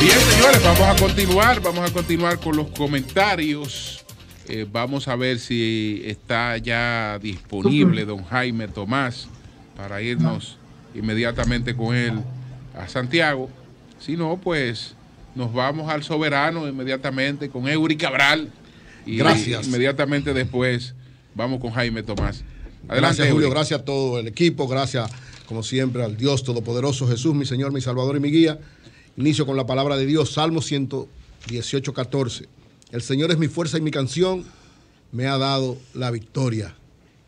Bien, señores, vamos a continuar, vamos a continuar con los comentarios. Eh, vamos a ver si está ya disponible don Jaime Tomás para irnos inmediatamente con él a Santiago. Si no, pues nos vamos al soberano inmediatamente con Eury Cabral. Y Gracias. Inmediatamente después vamos con Jaime Tomás. Adelante, Gracias, Julio. Gracias a todo el equipo. Gracias, como siempre, al Dios Todopoderoso, Jesús, mi Señor, mi Salvador y mi guía. Inicio con la palabra de Dios, Salmo 118, 14. El Señor es mi fuerza y mi canción. Me ha dado la victoria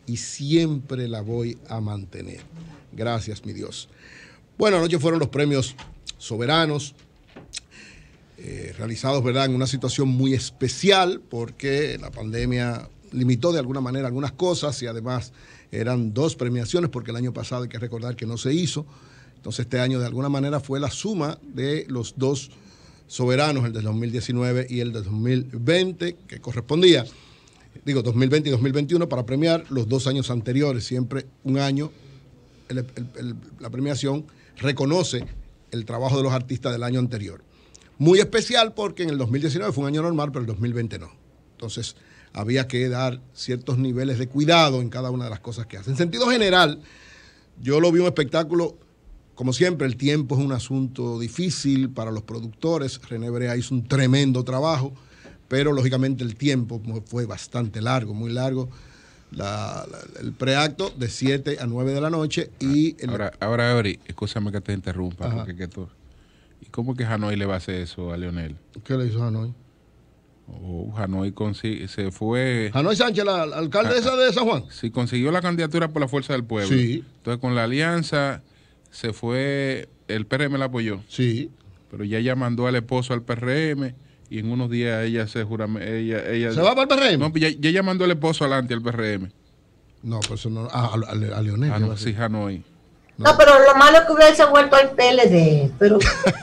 y siempre la voy a mantener. Gracias, mi Dios. Bueno, anoche fueron los premios soberanos, eh, realizados ¿verdad? en una situación muy especial porque la pandemia limitó de alguna manera algunas cosas y además eran dos premiaciones porque el año pasado hay que recordar que no se hizo. Entonces este año de alguna manera fue la suma de los dos soberanos, el del 2019 y el del 2020, que correspondía, digo 2020 y 2021, para premiar los dos años anteriores. Siempre un año la premiación reconoce el trabajo de los artistas del año anterior. Muy especial porque en el 2019 fue un año normal, pero el 2020 no. Entonces había que dar ciertos niveles de cuidado en cada una de las cosas que hacen. En sentido general, yo lo vi un espectáculo, como siempre, el tiempo es un asunto difícil para los productores. René Brea hizo un tremendo trabajo, pero lógicamente el tiempo fue bastante largo, muy largo. La- la- el preacto de 7 a 9 de la noche y el, Ahora, ahora Eury, escúchame que te interrumpa. Ajá. Porque que tú- ¿Y cómo que Hanoi le va a hacer eso a Leonel? ¿Qué le hizo Hanoi? Oh, Hanoi se fue. Hanoi Sánchez, la, la alcaldesa de San Juan. Si consiguió la candidatura por la fuerza del pueblo. Sí. Entonces con la alianza se fue, el PRM la apoyó. Sí. Pero ya ella mandó al esposo al PRM y en unos días ella se jura, ella, ella ¿Se va para el PRM? No, ya, ya ella mandó al esposo adelante al PRM. No, pero eso no. Ah, a, a- a Leonel. Ah, no, sí. Hanoi. No, pero lo malo es que hubiese vuelto al PLD. Pero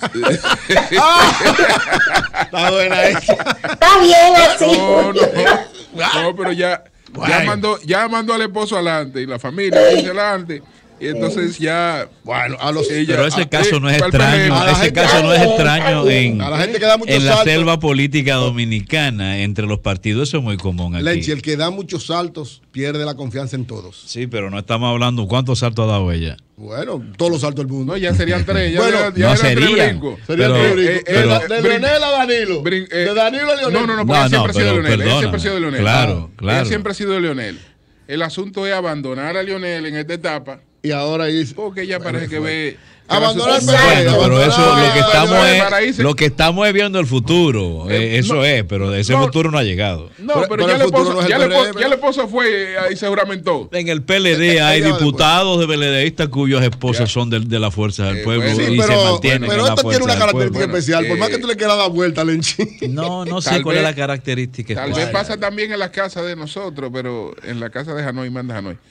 Está buena esa. está bien así. No, no, no, pero ya, ya, mandó, ya mandó al esposo adelante y la familia dice adelante. Y entonces ya. Bueno, a los. ella- Pero ese ah, caso eh, no es extraño. A ese gente- caso no es extraño en, A la gente que da muchos en la saltos. selva política dominicana, entre los partidos, eso es muy común aquí. Lenchi, el que da muchos saltos pierde la confianza en todos. Sí, pero no estamos hablando cuántos saltos ha dado ella. Bueno, todos los saltos del mundo. No, ya serían tres. Ya, Bueno, ya- ya no serían. Sería eh, de, eh, de Leonel a Danilo. Brin- eh, de Danilo a Leonel. No, no, no, porque No, ella siempre no, ha sido de pero Leonel. Perdona. siempre ha sido de Leonel. Claro, Ella claro. siempre ha sido de Leonel. El asunto es abandonar a Leonel en esta etapa Y ahora dice. porque ella parece que ve. Abandonar el Bueno, pero eso lo que estamos es, lo que estamos es viendo el futuro. Eh, Eh, eso no, es, pero ese no. futuro no ha llegado. No, Pero- pero, pero ya, el esposo, no es el ya, el esposo, PRD, ya el esposo fue eh, y se juramentó. En el PLD hay va diputados de PLDistas cuyos esposas son del- de, la fuerza del pueblo. Sí, y se pero, mantienen pero fuerza tiene una característica especial. Por más que tú le quieras dar vuelta, Lenchi. No, no sé cuál es la característica. Tal vez pasa también en las casas de nosotros, pero en la casa de Hanoi manda Hanoi.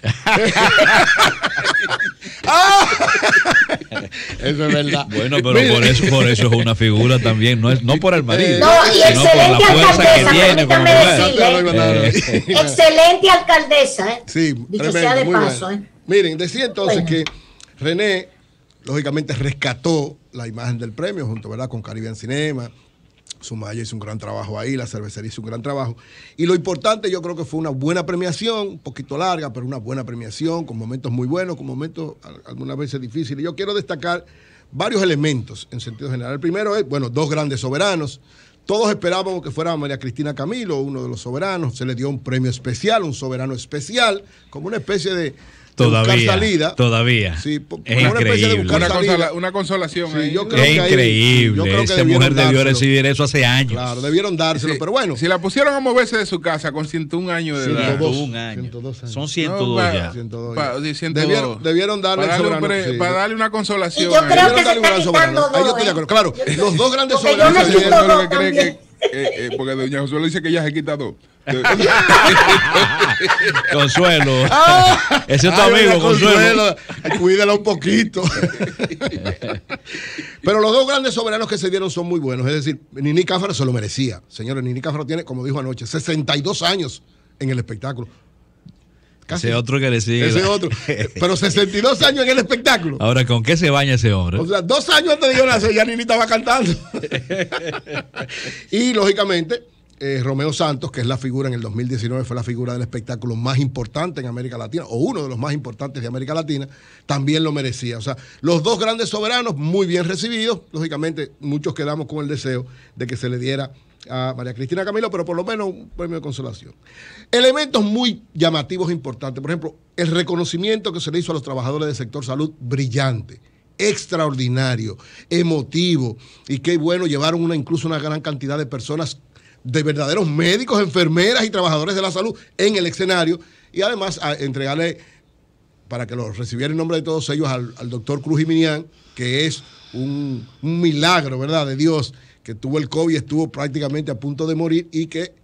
Eso es verdad. Bueno, pero por eso, por eso es una figura también, no es no por el marido, No, y sino por la excelente fuerza que alcaldesa, tiene como mujer. decirle. Eh, Excelente alcaldesa, ¿eh? Sí, Dicho tremendo, sea de muy paso, bueno. ¿eh? Miren, decía entonces Bueno. que René, lógicamente, rescató la imagen del premio junto ¿verdad? con Caribbean Cinema. Sumaya hizo un gran trabajo ahí, la cervecería hizo un gran trabajo. Y lo importante, yo creo que fue una buena premiación, un poquito larga, pero una buena premiación, con momentos muy buenos, con momentos al- algunas veces difíciles. Yo quiero destacar varios elementos en sentido general. El primero es, bueno, dos grandes soberanos. Todos esperábamos que fuera María Cristina Camilo, uno de los soberanos. Se le dio un premio especial, un soberano especial, como una especie de, Todavía, salida. todavía. Sí, Es una increíble. Una, salida. consola- una consolación Sí, ahí. yo creo Es que ahí- increíble. yo creo que Esa mujer debió recibir eso hace años. Claro, debieron dárselo, Sí, pero bueno. Si la pusieron a moverse de su casa con 101 años de edad. 102. 102 años. 102 años. Son 102 No, ya. 102 Pa- ya. sí, 102. Debieron, debieron darle para darle, un soberano. pre- sí. para darle una consolación. Y yo ahí. creo Debieron que se darle un gran está soberano. quitando Ahí yo dos, estoy de acuerdo. Claro, los dos grandes soberanos. Ella- ella eh, eh, porque doña Josué dice que ya se quita dos. Consuelo. Ah, Ese es tu amigo, Consuelo. Ay, Cuídala un poquito. Pero los dos grandes soberanos que se dieron son muy buenos. Es decir, Nini Cáfaro se lo merecía. Señores, Nini Cáfaro tiene, como dijo anoche, 62 años en el espectáculo. Casi. Ese otro que le sigue. Ese otro. Pero 62 años en el espectáculo. Ahora, ¿con qué se baña ese hombre? O sea, dos años antes de yo nacer, ya Nini estaba cantando. y lógicamente, eh, Romeo Santos, que es la figura en el 2019, fue la figura del espectáculo más importante en América Latina, o uno de los más importantes de América Latina, también lo merecía. O sea, los dos grandes soberanos, muy bien recibidos. Lógicamente, muchos quedamos con el deseo de que se le diera a María Cristina Camilo, pero por lo menos un premio de consolación. Elementos muy llamativos e importantes. Por ejemplo, el reconocimiento que se le hizo a los trabajadores del sector salud, brillante extraordinario, emotivo, y qué bueno, llevaron una, incluso una gran cantidad de personas, de verdaderos médicos, enfermeras y trabajadores de la salud en el escenario, y además a entregarle, para que lo recibiera en nombre de todos ellos, al, doctor Cruz Jiminián, que es un, un milagro, ¿verdad?, de Dios, que tuvo el COVID, estuvo prácticamente a punto de morir y que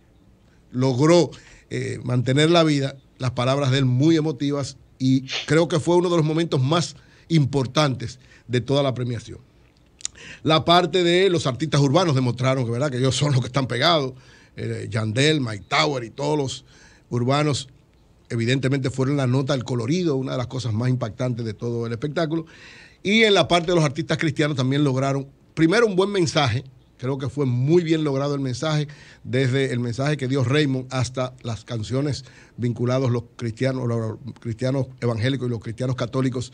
logró eh, mantener la vida, las palabras de él muy emotivas y creo que fue uno de los momentos más importantes de toda la premiación. La parte de los artistas urbanos demostraron que, ¿verdad? que ellos son los que están pegados. Eh, Yandel, Mike Tower y todos los urbanos, evidentemente fueron la nota del colorido, una de las cosas más impactantes de todo el espectáculo. Y en la parte de los artistas cristianos también lograron, primero, un buen mensaje. Creo que fue muy bien logrado el mensaje, desde el mensaje que dio Raymond hasta las canciones vinculados los cristianos, los cristianos evangélicos y los cristianos católicos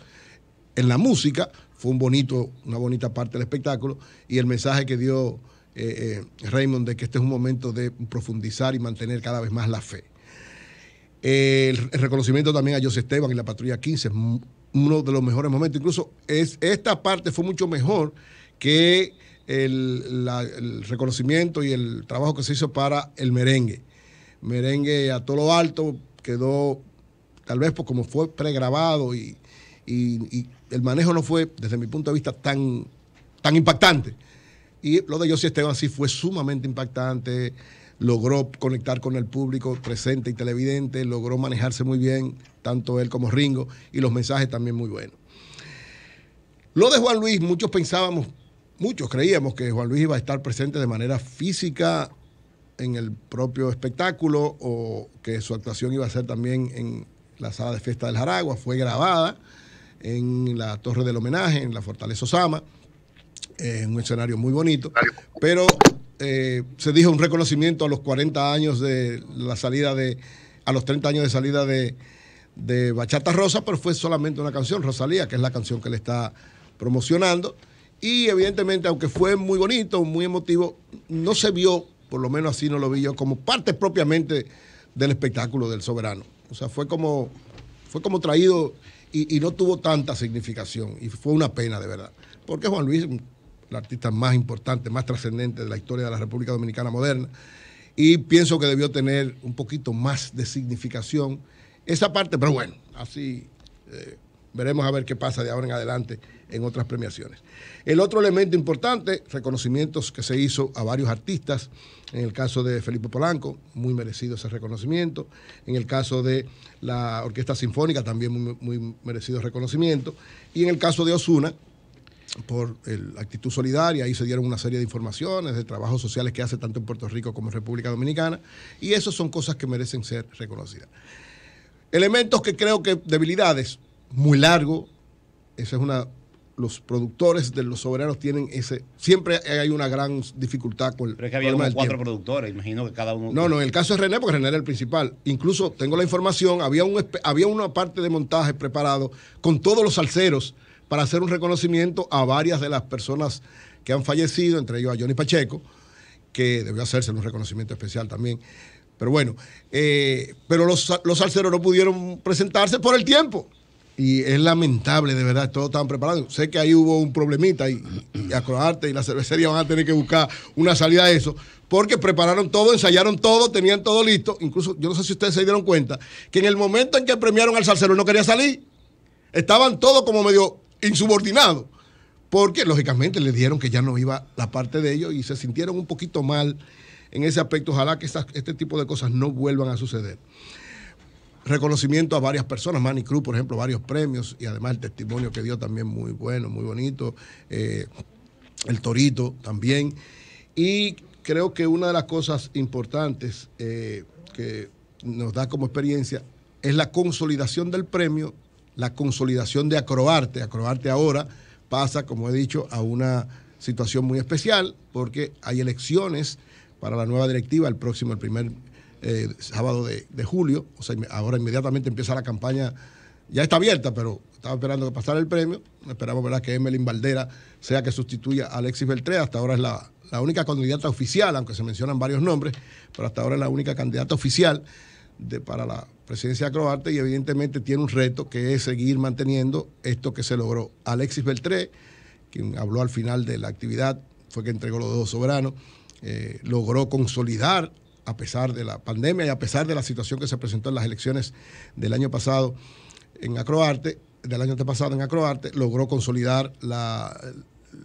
en la música, fue un bonito, una bonita parte del espectáculo, y el mensaje que dio eh, eh, Raymond de que este es un momento de profundizar y mantener cada vez más la fe. Eh, el, reconocimiento también a José Esteban y la Patrulla 15 es uno de los mejores momentos. Incluso es, esta parte fue mucho mejor que el, reconocimiento y el trabajo que se hizo para el merengue. Merengue a todo lo alto quedó, tal vez pues como fue pregrabado y, y el manejo no fue, desde mi punto de vista, tan, tan impactante. Y lo de José Esteban sí fue sumamente impactante, logró conectar con el público presente y televidente, logró manejarse muy bien, tanto él como Ringo, y los mensajes también muy buenos. Lo de Juan Luis, muchos pensábamos, muchos creíamos que Juan Luis iba a estar presente de manera física en el propio espectáculo o que su actuación iba a ser también en la sala de fiesta del Jaragua, fue grabada en la Torre del Homenaje, en la Fortaleza Osama, en eh, un escenario muy bonito, pero eh, se dijo un reconocimiento a los 40 años de la salida de, a los 30 años de salida de, de Bachata Rosa, pero fue solamente una canción, Rosalía, que es la canción que le está promocionando. Y evidentemente, aunque fue muy bonito, muy emotivo, no se vio, por lo menos así no lo vi yo, como parte propiamente del espectáculo del soberano. O sea, fue como, fue como traído y, no tuvo tanta significación. Y fue una pena, de verdad. Porque Juan Luis, el artista más importante, más trascendente de la historia de la República Dominicana moderna, y pienso que debió tener un poquito más de significación esa parte, pero bueno, así eh, veremos a ver qué pasa de ahora en adelante en otras premiaciones. El otro elemento importante, reconocimientos que se hizo a varios artistas, en el caso de Felipe Polanco, muy merecido ese reconocimiento, en el caso de la Orquesta Sinfónica, también muy, merecido reconocimiento, y en el caso de Osuna, por la actitud solidaria, ahí se dieron una serie de informaciones de trabajos sociales que hace tanto en Puerto Rico como en República Dominicana, y eso son cosas que merecen ser reconocidas. Elementos que creo que debilidades, muy largo, esa es una los productores de los soberanos tienen ese. Siempre hay una gran dificultad con el. Pero es que había como cuatro tiempo. productores, imagino que cada uno. No, no, en el caso de René, porque René era el principal. Incluso tengo la información, había, un, había una parte de montaje preparado con todos los salseros para hacer un reconocimiento a varias de las personas que han fallecido, entre ellos a Johnny Pacheco, que debió hacerse un reconocimiento especial también. Pero bueno, eh, pero los, los salseros no pudieron presentarse por el tiempo y es lamentable, de verdad, todos estaban preparados. Sé que ahí hubo un problemita y, y Acroarte y la cervecería van a tener que buscar una salida a eso, porque prepararon todo, ensayaron todo, tenían todo listo. Incluso, yo no sé si ustedes se dieron cuenta, que en el momento en que premiaron al salsero no quería salir. Estaban todos como medio insubordinados, porque lógicamente le dieron que ya no iba la parte de ellos y se sintieron un poquito mal en ese aspecto. Ojalá que este tipo de cosas no vuelvan a suceder reconocimiento a varias personas, Manny Cruz, por ejemplo, varios premios y además el testimonio que dio también muy bueno, muy bonito, eh, el Torito también. Y creo que una de las cosas importantes eh, que nos da como experiencia es la consolidación del premio, la consolidación de Acroarte. Acroarte ahora pasa, como he dicho, a una situación muy especial porque hay elecciones para la nueva directiva el próximo, el primer eh, sábado de, julio. O sea, ahora inmediatamente empieza la campaña, ya está abierta, pero estaba esperando que pasara el premio. Esperamos ¿verdad? que Emelín Valdera sea que sustituya a Alexis Beltré. Hasta ahora es la, única candidata oficial, aunque se mencionan varios nombres, pero hasta ahora es la única candidata oficial de, para la presidencia de Croarte y evidentemente tiene un reto que es seguir manteniendo esto que se logró. Alexis Beltré, quien habló al final de la actividad, fue que entregó los dos soberanos, eh, logró consolidar a pesar de la pandemia y a pesar de la situación que se presentó en las elecciones del año pasado en Acroarte, del año pasado en Acroarte, logró consolidar la,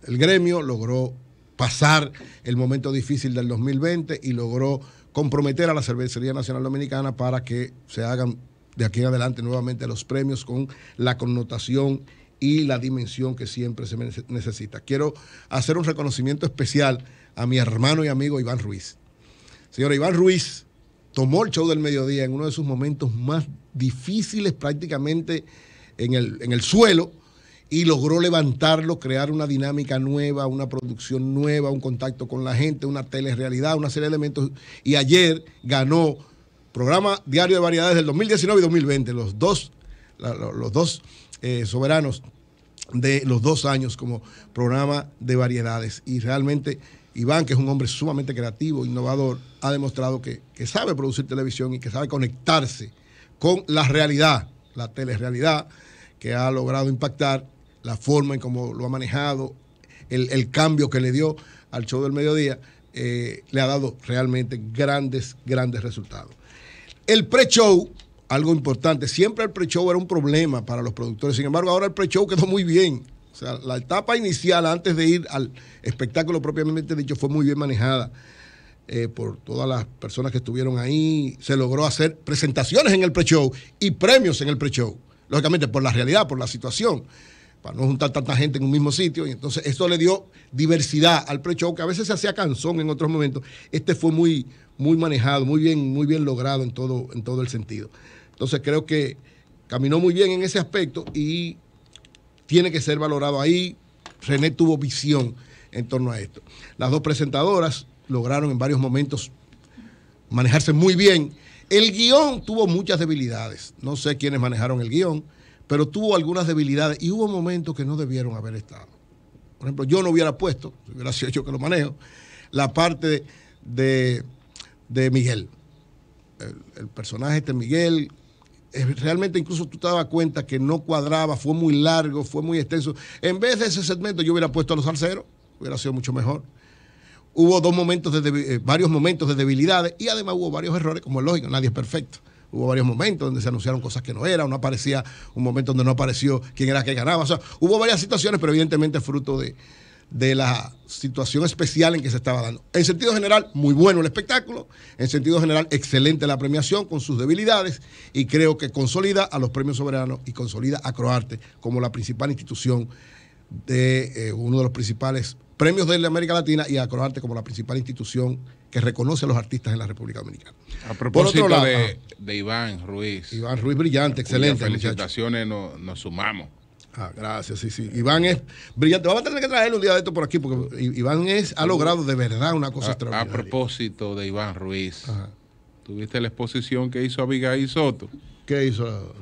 el gremio, logró pasar el momento difícil del 2020 y logró comprometer a la Cervecería Nacional Dominicana para que se hagan de aquí en adelante nuevamente los premios con la connotación y la dimensión que siempre se necesita. Quiero hacer un reconocimiento especial a mi hermano y amigo Iván Ruiz. Señor Iván Ruiz tomó el show del mediodía en uno de sus momentos más difíciles prácticamente en el, en el suelo y logró levantarlo, crear una dinámica nueva, una producción nueva, un contacto con la gente, una telerrealidad, una serie de elementos. Y ayer ganó programa diario de variedades del 2019 y 2020, los dos, los dos eh, soberanos de los dos años como programa de variedades. Y realmente Iván, que es un hombre sumamente creativo, innovador, ha demostrado que, que sabe producir televisión y que sabe conectarse con la realidad, la telerrealidad, que ha logrado impactar la forma en cómo lo ha manejado, el, cambio que le dio al show del mediodía, eh, le ha dado realmente grandes, grandes resultados. El pre-show, algo importante, siempre el pre-show era un problema para los productores, sin embargo ahora el pre-show quedó muy bien. O sea, la etapa inicial antes de ir al espectáculo propiamente dicho fue muy bien manejada. Eh, por todas las personas que estuvieron ahí. Se logró hacer presentaciones en el pre-show y premios en el pre-show. Lógicamente, por la realidad, por la situación para no juntar tanta gente en un mismo sitio. Y entonces esto le dio diversidad al pre-show, que a veces se hacía canzón en otros momentos. Este fue muy, muy manejado, muy bien, muy bien logrado en todo, en todo el sentido. Entonces creo que caminó muy bien en ese aspecto y tiene que ser valorado ahí. René tuvo visión en torno a esto. Las dos presentadoras lograron en varios momentos manejarse muy bien. El guion tuvo muchas debilidades. No sé quiénes manejaron el guion pero tuvo algunas debilidades y hubo momentos que no debieron haber estado. Por ejemplo, yo no hubiera puesto, si hubiera sido yo que lo manejo, la parte de, Miguel. El, personaje de Miguel, realmente incluso tú te dabas cuenta que no cuadraba, fue muy largo, fue muy extenso. En vez de ese segmento yo hubiera puesto a los salseros, hubiera sido mucho mejor. Hubo dos momentos de, eh, varios momentos de debilidades y además hubo varios errores, como es lógico, nadie es perfecto. Hubo varios momentos donde se anunciaron cosas que no eran, no aparecía un momento donde no apareció quién era que ganaba. O sea, hubo varias situaciones, pero evidentemente fruto de, de la situación especial en que se estaba dando. En sentido general, muy bueno el espectáculo. En sentido general, excelente la premiación con sus debilidades y creo que consolida a los premios soberanos y consolida a Croarte como la principal institución de eh, uno de los principales premios de América Latina y a Croarte como la principal institución que reconoce a los artistas en la República Dominicana. A propósito de, Iván Ruiz. Iván Ruiz, brillante, excelente. Felicitaciones, nos, sumamos. Ah, gracias, sí, sí. Iván es brillante. Vamos a tener que traerle un día de esto por aquí, porque Iván es, ha logrado de verdad una cosa extraordinaria. A propósito de Iván Ruiz, ¿tuviste la exposición que hizo Abigail Soto? ¿Qué hizo?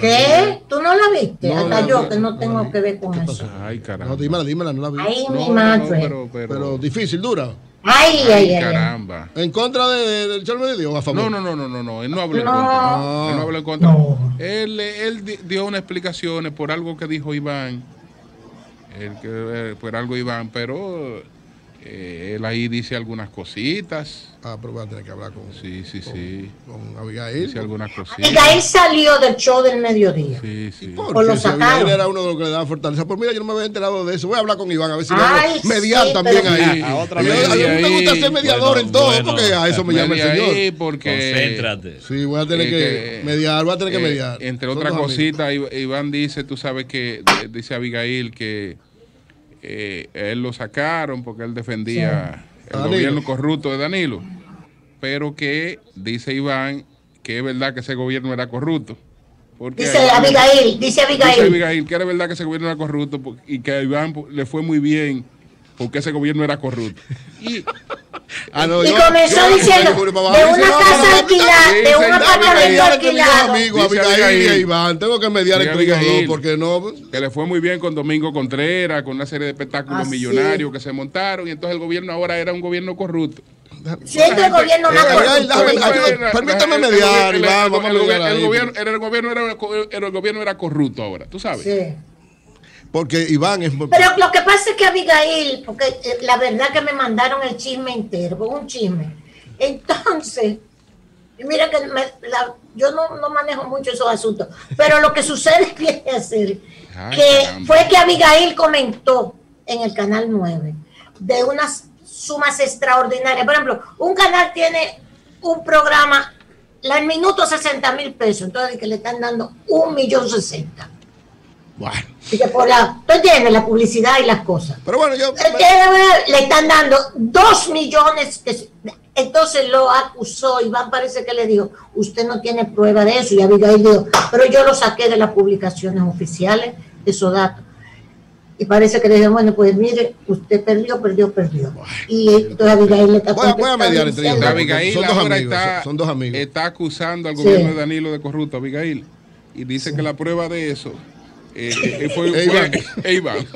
¿Qué? ¿Tú no la viste? Hasta yo, que no tengo que ver con eso. Ay, caramba. No, dímela, dímela, no la vi. Ay, mi madre. pero, pero, difícil, dura. Ay, ay, ay. Caramba. ¿En contra de, del Chorro de Dios o a favor? No, no, no, no, no, no. Él no habló en contra. Él no habló en contra. Él, él dio unas explicaciones por algo que dijo Iván. Él, que, eh, por algo Iván, pero eh, él ahí dice algunas cositas. Ah, pero voy a tener que hablar con. Sí, sí, sí. Con Abigail. Dice algunas cositas. Abigail salió del show del mediodía. Sí, sí. ¿Por Porque si Abigail era uno de los que le daba fortaleza. Pues mira, yo no me había enterado de eso. Voy a hablar con Iván a ver si Ay, me mediar también ahí. A, otra vez. A mí me gusta ser mediador en todo, porque a eso me llama el señor. Porque, Concéntrate. Sí, voy a tener que, mediar, voy a tener que eh, mediar. Entre otras cositas, Iván dice, tú sabes que, dice Abigail que eh, él lo sacaron porque él defendía el gobierno corrupto de Danilo, pero que dice Iván que es verdad que ese gobierno era corrupto. dice Abigail, dice Abigail. Dice Abigail que era verdad que ese gobierno era corrupto y que a Iván le fue muy bien porque ese gobierno era corrupto. Y, ah, no, y comenzó diciendo de una casa alquilada, de un apartamento alquilado. Amigo, Abigail y Iván, tengo que mediar dos porque no. Que le fue muy bien con Domingo Contreras, con una serie de espectáculos millonarios que se montaron y entonces el gobierno ahora era un gobierno corrupto. El gobierno no Permítame mediar, Iván, vamos a mediar. El gobierno, el gobierno era, el gobierno era corrupto ahora, tú sabes. Sí. Porque Iván es... Pero lo que pasa es que Abigail, porque eh, la verdad que me mandaron el chisme entero, un chisme. Entonces, mira que yo no, manejo mucho esos asuntos, pero lo que sucede viene a ser que fue que Abigail comentó en el canal 9 de unas sumas extraordinarias. Por ejemplo, un canal tiene un programa, la minuto 60 mil pesos, entonces que le están dando un millón sesenta. Bueno. que por la, tú entiendes, la publicidad y las cosas. Pero bueno, yo. Le están dando dos millones. entonces lo acusó, Iván parece que le dijo, usted no tiene prueba de eso. Y Abigail dijo, pero yo lo saqué de las publicaciones oficiales, esos datos. Y parece que le dijo, bueno, pues mire, usted perdió, perdió, perdió. Y entonces Abigail le está voy, voy a mediar entre ellos. Abigail son dos amigos, está, son dos amigos. Está acusando al gobierno de Danilo de corrupto, Abigail. Y dice que la prueba de eso eh, eh, fue, Iván.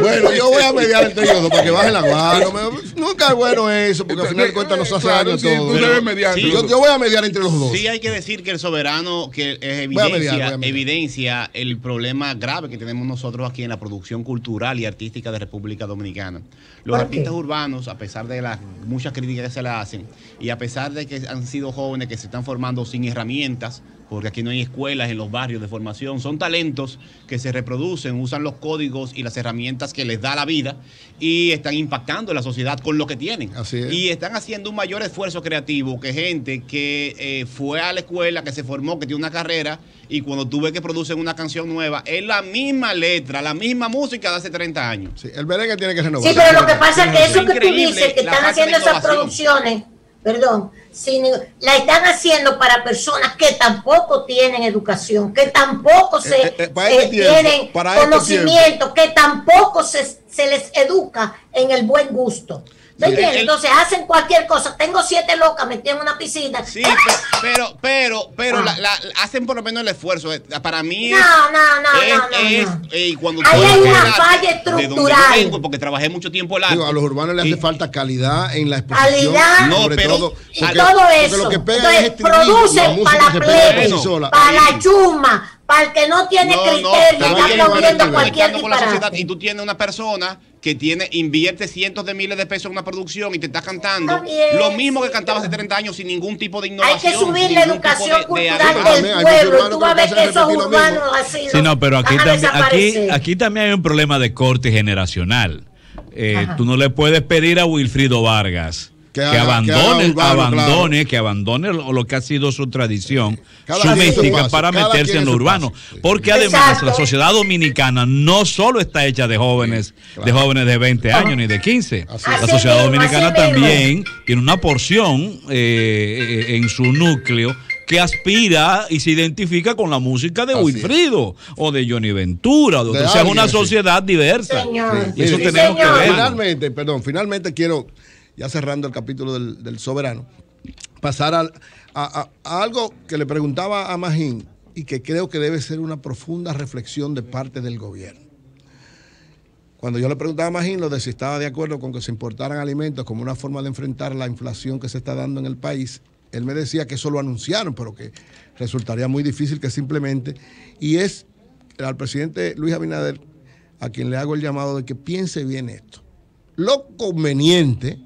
bueno, yo voy a mediar entre ellos dos para que bajen la mano. Nunca es bueno eso, porque al final de cuentas nos hace daño todo. yo, voy a mediar entre los dos. Sí, hay que decir que el soberano que evidencia, evidencia el problema grave que tenemos nosotros aquí en la producción cultural y artística de República Dominicana. Los artistas urbanos, a pesar de las muchas críticas que se le hacen, y a pesar de que han sido jóvenes que se están formando sin herramientas, porque aquí no hay escuelas en los barrios de formación. Son talentos que se reproducen, usan los códigos y las herramientas que les da la vida y están impactando en la sociedad con lo que tienen. Y están haciendo un mayor esfuerzo creativo que gente que eh, fue a la escuela, que se formó, que tiene una carrera y cuando tú ves que producen una canción nueva, es la misma letra, la misma música de hace 30 años. Sí, el que tiene que renovar. Sí, pero lo que pasa es que eso que tú dices, que están haciendo esas producciones perdón, la están haciendo para personas que tampoco tienen educación, que tampoco se eh, eh, eh, este tienen este conocimiento, que tampoco se, se les educa en el buen gusto. Entonces hacen cualquier cosa. Tengo siete locas metidas en una piscina. Sí, pero, pero, pero, ah. la, hacen por lo menos el esfuerzo. Para mí no, no, no, es, no, cuando Ahí hay una falla estructural. porque trabajé mucho tiempo largo. a los urbanos les hace falta calidad en la exposición. Calidad. No, pero, todo, y todo eso. Lo que pega Entonces, producen para la plebe, para la chuma, para el que no tiene criterio, está aplaudiendo cualquier Y tú tienes una persona que tiene, invierte cientos de miles de pesos en una producción y te está cantando lo mismo que cantaba hace 30 años sin ningún tipo de innovación. Hay que subir la educación cultural del pueblo. Tú vas a ver que esos urbanos así. Sí, no, pero aquí también, aquí, aquí también hay un problema de corte generacional. Eh, tú no le puedes pedir a Wilfrido Vargas que, abandone, que abandone, que abandone lo, que ha sido su tradición, su mística para meterse en lo urbano. Porque además la sociedad dominicana no solo está hecha de jóvenes, de jóvenes de 20 años ni de 15. la sociedad dominicana también tiene una porción eh, eh, en su núcleo que aspira y se identifica con la música de Wilfrido o de Johnny Ventura. o sea, es una sociedad diversa. Y eso tenemos que ver. Finalmente, perdón, finalmente quiero ya cerrando el capítulo del, soberano, pasar a, algo que le preguntaba a Magín y que creo que debe ser una profunda reflexión de parte del gobierno. Cuando yo le preguntaba a Magín lo de si estaba de acuerdo con que se importaran alimentos como una forma de enfrentar la inflación que se está dando en el país, él me decía que eso lo anunciaron, pero que resultaría muy difícil que simplemente, y es al presidente Luis Abinader a quien le hago el llamado de que piense bien esto. Lo conveniente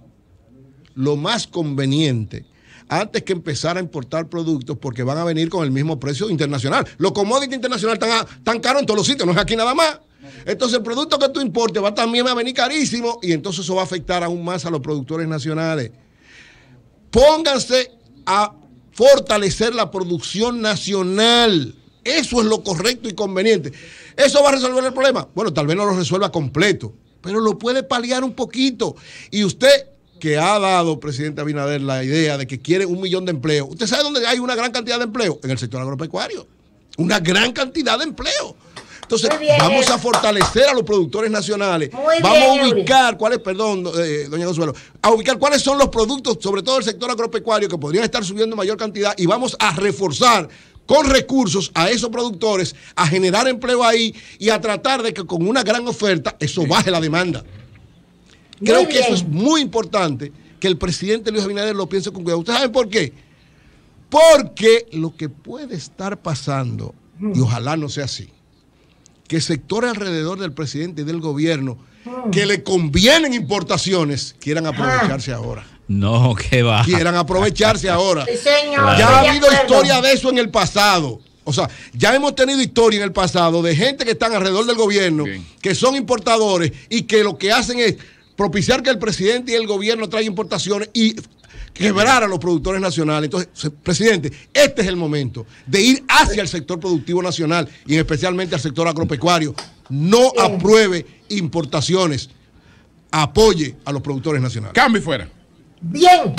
lo más conveniente antes que empezar a importar productos porque van a venir con el mismo precio internacional. Los commodities internacionales están, tan caros en todos los sitios, no es aquí nada más. Entonces el producto que tú importes va también a venir carísimo y entonces eso va a afectar aún más a los productores nacionales. Pónganse a fortalecer la producción nacional. Eso es lo correcto y conveniente. ¿Eso va a resolver el problema? Bueno, tal vez no lo resuelva completo, pero lo puede paliar un poquito. Y usted que ha dado presidente Abinader la idea de que quiere un millón de empleos. ¿Usted sabe dónde hay una gran cantidad de empleo? En el sector agropecuario. Una gran cantidad de empleo. Entonces, vamos a fortalecer a los productores nacionales. vamos a ubicar cuáles, perdón, eh, doña Consuelo, a ubicar cuáles son los productos, sobre todo el sector agropecuario, que podrían estar subiendo en mayor cantidad y vamos a reforzar con recursos a esos productores, a generar empleo ahí y a tratar de que con una gran oferta eso baje la demanda. Creo que eso es muy importante que el presidente Luis Abinader lo piense con cuidado. ¿Ustedes saben por qué? Porque lo que puede estar pasando, y ojalá no sea así, que sectores alrededor del presidente y del gobierno que le convienen importaciones quieran aprovecharse ahora. No, que va. Quieran aprovecharse ahora. Ya ha habido historia de eso en el pasado. O sea, ya hemos tenido historia en el pasado de gente que están alrededor del gobierno, que son importadores y que lo que hacen es propiciar que el presidente y el gobierno traigan importaciones y quebrar a los productores nacionales. Entonces, presidente, este es el momento de ir hacia el sector productivo nacional y especialmente al sector agropecuario. No apruebe importaciones, apoye a los productores nacionales. Cambio fuera. Bien.